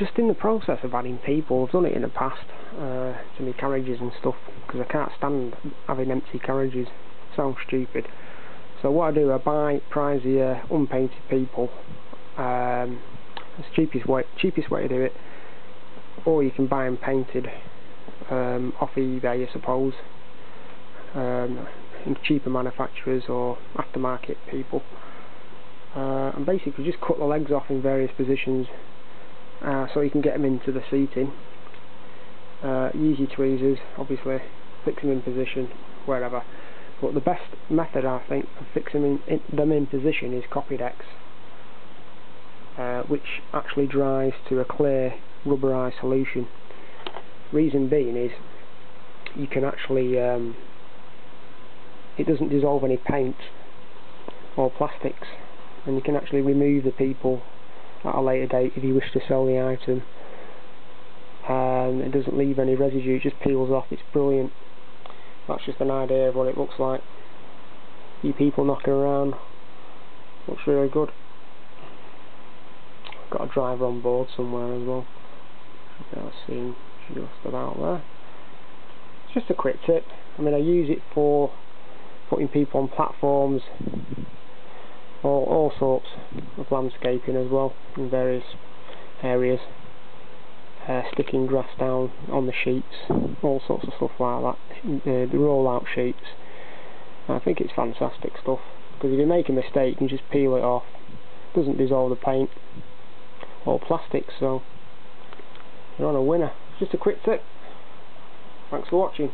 just in the process of adding people. I've done it in the past uh, to my carriages and stuff because I can't stand having empty carriages. Sounds stupid. So what I do, I buy Preiser unpainted people. Um, it's the cheapest way, cheapest way to do it. Or you can buy them painted um, off eBay, I suppose. Um, cheaper manufacturers or aftermarket people. Uh, and basically just cut the legs off in various positions uh, so you can get them into the seating. Uh, easy tweezers, obviously, fix them in position wherever. But the best method, I think, of fixing in, in, them in position is Copydex, uh, which actually dries to a clear rubberized solution. Reason being is you can actually um, it doesn't dissolve any paint or plastics and you can actually remove the people at a later date if you wish to sell the item. Um, it doesn't leave any residue, it just peels off, it's brilliant. That's just an idea of what it looks like. You people knocking around looks really good. Got a driver on board somewhere as well. Should be able to see just about there. It's just a quick tip I mean I use it for putting people on platforms all, all sorts of landscaping as well in various areas. Uh, sticking grass down on the sheets all sorts of stuff like that. Uh, the roll out sheets. I think it's fantastic stuff because if you make a mistake you can just peel it off. It doesn't dissolve the paint. Or plastic so you're on a winner. Just a quick tip. Thanks for watching